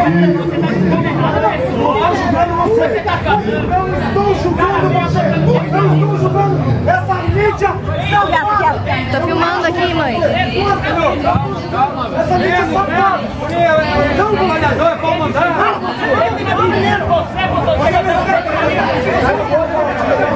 Eu estou julgando você! Eu estou julgando essa mídia! Tô filmando aqui, mãe. Essa mídia safada! Não, trabalhador, é pau mandar! Você botou O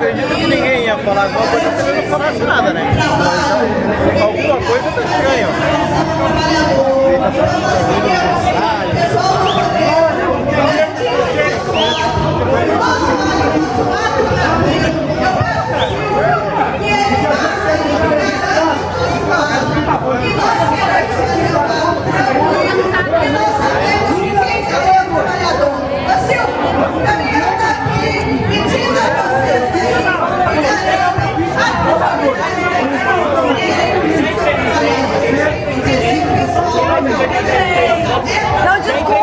acredito, que ninguém ia falar alguma coisa se não falasse nada, né? Alguma coisa tá estranho. Jay